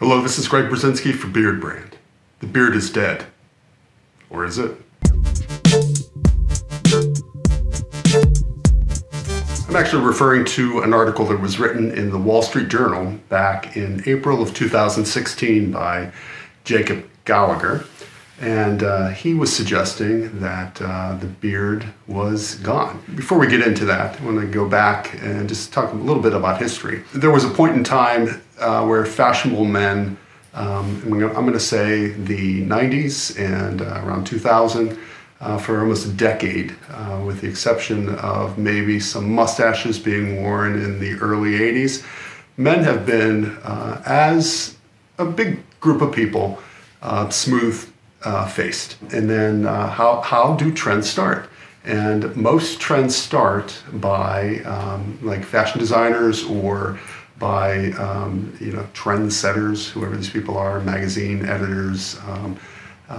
Hello, this is Greg Berzinsky for Beard Brand. The beard is dead. Or is it? I'm actually referring to an article that was written in the Wall Street Journal back in April of 2016 by Jacob Gallagher. And uh, he was suggesting that uh, the beard was gone. Before we get into that, I want to go back and just talk a little bit about history. There was a point in time uh, where fashionable men, um, I'm going to say the 90s and uh, around 2000, uh, for almost a decade, uh, with the exception of maybe some mustaches being worn in the early 80s. Men have been, as a big group of people, smooth uh, faced. And then uh, how, how do trends start? And most trends start by um, like fashion designers or by um, you know trendsetters, whoever these people are, magazine editors, um,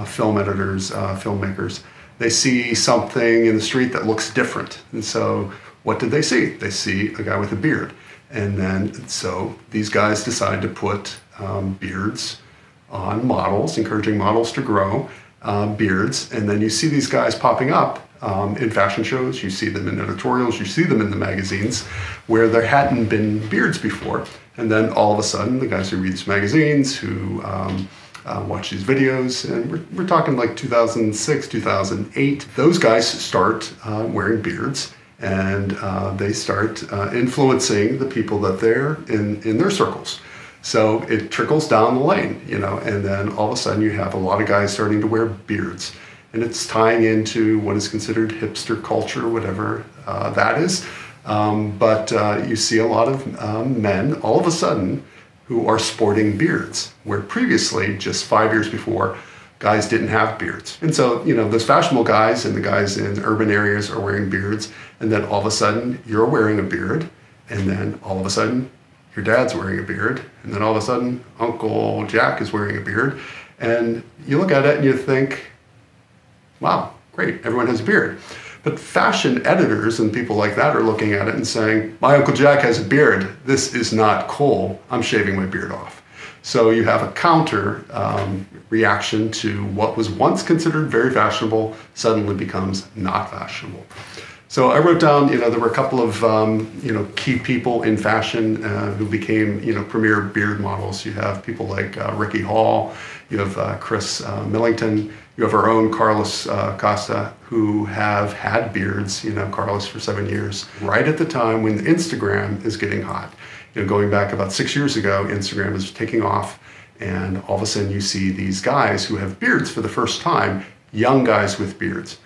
film editors, filmmakers they see something in the street that looks different. And so, what did they see? They see a guy with a beard. And then, so these guys decide to put um, beards on models, encouraging models to grow uh, beards. And then you see these guys popping up um, in fashion shows, you see them in editorials, you see them in the magazines where there hadn't been beards before. And then all of a sudden, the guys who read these magazines, who um, uh, watch these videos, and we're, we're talking like 2006, 2008. Those guys start uh, wearing beards and uh, they start uh, influencing the people that they're in, in their circles. So it trickles down the lane, you know, and then all of a sudden you have a lot of guys starting to wear beards. And it's tying into what is considered hipster culture, whatever uh, that is. Um, but uh, you see a lot of um, men all of a sudden who are sporting beards, where previously, just five years before, guys didn't have beards. And so, you know, those fashionable guys and the guys in urban areas are wearing beards, and then all of a sudden you're wearing a beard, and then all of a sudden your dad's wearing a beard, and then all of a sudden Uncle Jack is wearing a beard. And you look at it and you think, wow, great, everyone has a beard. But fashion editors and people like that are looking at it and saying, My Uncle Jack has a beard. This is not cool. I'm shaving my beard off. So you have a counter um, reaction to what was once considered very fashionable suddenly becomes not fashionable. So I wrote down, you know, there were a couple of, um, you know, key people in fashion uh, who became, you know, premier beard models. You have people like uh, Ricki Hall, you have uh, Chris uh, Millington, you have our own Carlos uh, Costa, who have had beards, you know, Carlos for seven years, right at the time when Instagram is getting hot. You know, going back about six years ago, Instagram is taking off, and all of a sudden you see these guys who have beards for the first time, young guys with beards.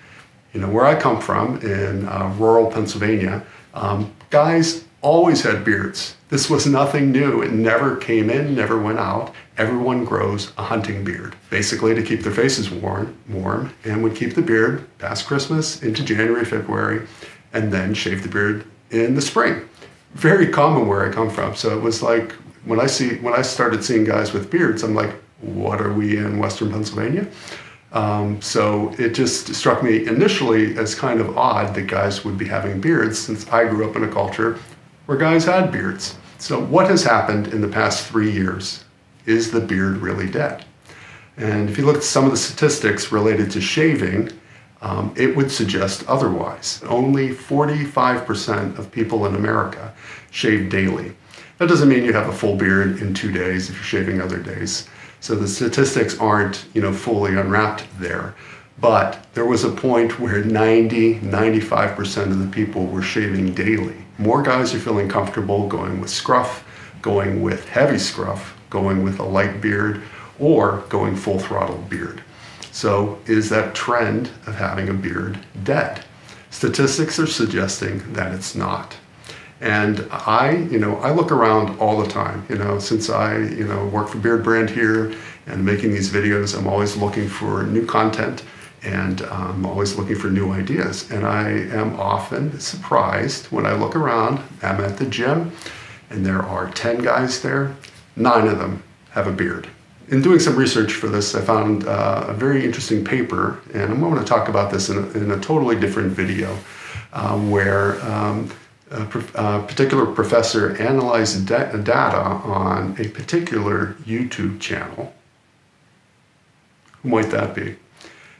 You know, where I come from in uh, rural Pennsylvania, um, guys always had beards. This was nothing new. It never came in, never went out. Everyone grows a hunting beard, basically to keep their faces warm, warm, and would keep the beard past Christmas into January, February, and then shave the beard in the spring. Very common where I come from. So it was like when I see when I started seeing guys with beards, I'm like, what are we in Western Pennsylvania? Um, so it just struck me initially as kind of odd that guys would be having beards since I grew up in a culture where guys had beards. So, what has happened in the past three years? Is the beard really dead? And if you look at some of the statistics related to shaving, um, it would suggest otherwise. Only 45% of people in America shave daily. That doesn't mean you have a full beard in two days if you're shaving other days. So the statistics aren't, you know, fully unwrapped there. But there was a point where 90, 95% of the people were shaving daily. More guys are feeling comfortable going with scruff, going with heavy scruff, going with a light beard, or going full throttle beard. So is that trend of having a beard dead? Statistics are suggesting that it's not. And I, you know, I look around all the time, you know, since I, you know, work for Beard Brand here and making these videos, I'm always looking for new content and I'm always looking for new ideas. And I am often surprised when I look around, I'm at the gym and there are 10 guys there, nine of them have a beard. In doing some research for this, I found uh, a very interesting paper, and I'm going to talk about this in a, in a totally different video, um, where um, a, a particular professor analyzed da- data on a particular YouTube channel. Who might that be?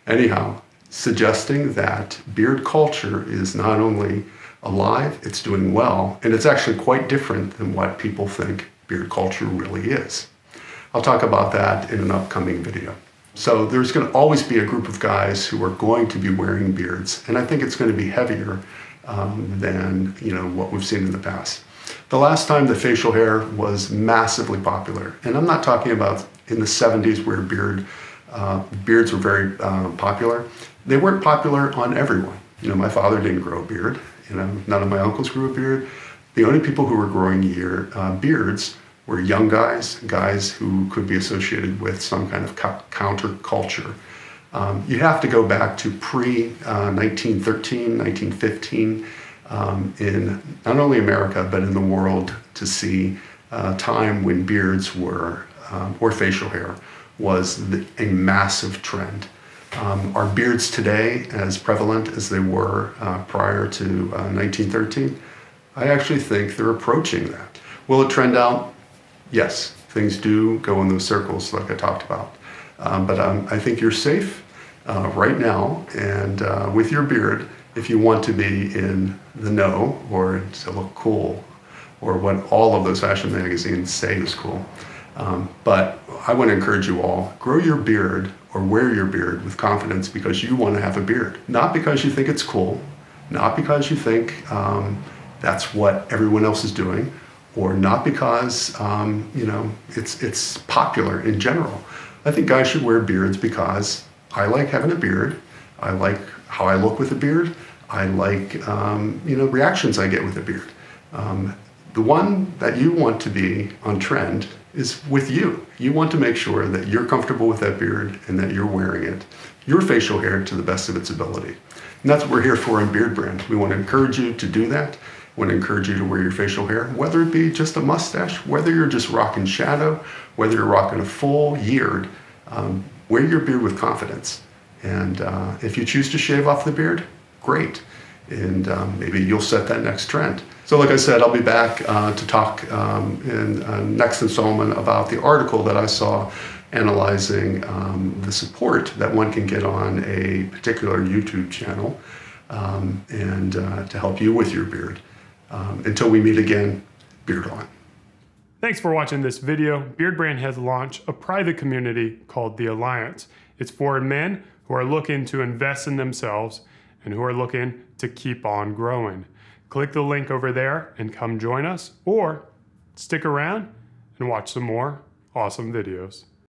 Anyhow, suggesting that beard culture is not only alive, it's doing well, and it's actually quite different than what people think beard culture really is. I'll talk about that in an upcoming video. So there's going to always be a group of guys who are going to be wearing beards, and I think it's going to be heavier um, than you know what we've seen in the past. The last time the facial hair was massively popular, and I'm not talking about in the 70s where beard uh, beards were very uh, popular. They weren't popular on everyone. You know, my father didn't grow a beard. You know, none of my uncles grew a beard. The only people who were growing year, uh, beards were young guys, guys who could be associated with some kind of counterculture. Um, you have to go back to pre 1913, uh, 1915 um, in not only America but in the world to see a uh, time when beards were, um, or facial hair, was the, a massive trend. Um, are beards today as prevalent as they were uh, prior to uh, 1913? I actually think they're approaching that. Will it trend out? Yes, things do go in those circles like I talked about. Um, but um, I think you're safe uh, right now and uh, with your beard if you want to be in the know or to look cool or what all of those fashion magazines say is cool. Um, but I want to encourage you all grow your beard or wear your beard with confidence because you want to have a beard, not because you think it's cool, not because you think um, that's what everyone else is doing, or not because um, you know it's it's popular in general. I think guys should wear beards because I like having a beard. I like how I look with a beard. I like um, you know reactions I get with a beard. Um, the one that you want to be on trend is with you. You want to make sure that you're comfortable with that beard and that you're wearing it, your facial hair to the best of its ability. And that's what we're here for in Beard Brand. We want to encourage you to do that. To encourage you to wear your facial hair, whether it be just a mustache, whether you're just rocking shadow, whether you're rocking a full yeared, um, wear your beard with confidence. And uh, if you choose to shave off the beard, great. And um, maybe you'll set that next trend. So, like I said, I'll be back uh, to talk um, in uh, next installment about the article that I saw analyzing um, the support that one can get on a particular YouTube channel um, and uh, to help you with your beard. Um, until we meet again, beard on. Thanks for watching this video. Beard Brand has launched a private community called The Alliance. It's for men who are looking to invest in themselves and who are looking to keep on growing. Click the link over there and come join us, or stick around and watch some more awesome videos.